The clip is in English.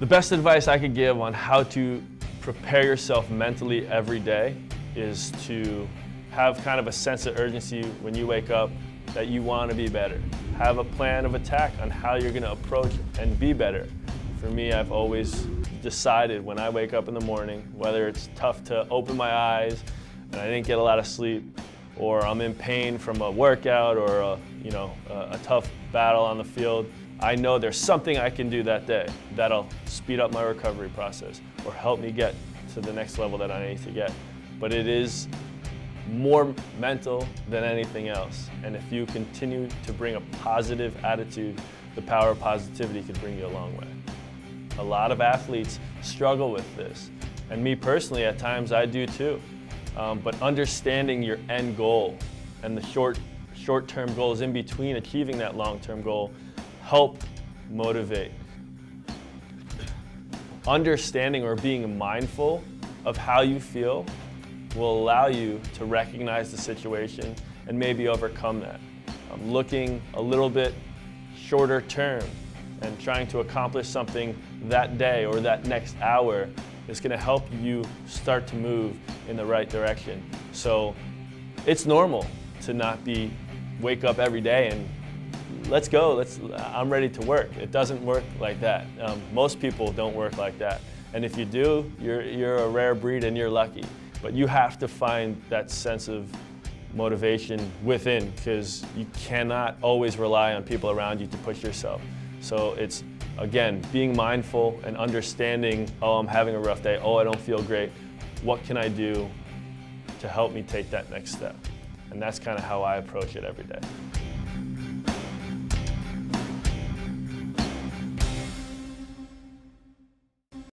The best advice I could give on how to prepare yourself mentally every day is to have kind of a sense of urgency when you wake up that you want to be better. Have a plan of attack on how you're going to approach and be better. For me, I've always decided when I wake up in the morning, whether it's tough to open my eyes and I didn't get a lot of sleep, or I'm in pain from a workout or a, you know, a, a tough battle on the field, I know there's something I can do that day that'll speed up my recovery process or help me get to the next level that I need to get. But it is more mental than anything else. And if you continue to bring a positive attitude, the power of positivity could bring you a long way. A lot of athletes struggle with this. And me personally, at times I do too. Um, but understanding your end goal and the short, short-term goals in between achieving that long-term goal help motivate. Understanding or being mindful of how you feel will allow you to recognize the situation and maybe overcome that. Um, looking a little bit shorter term and trying to accomplish something that day or that next hour is going to help you start to move in the right direction. So it's normal to not be wake up every day and let's go, let's, I'm ready to work. It doesn't work like that. Um, most people don't work like that. And if you do, you're, you're a rare breed and you're lucky. But you have to find that sense of motivation within because you cannot always rely on people around you to push yourself. So it's, again, being mindful and understanding, oh, I'm having a rough day, oh, I don't feel great. What can I do to help me take that next step? And that's kind of how I approach it every day.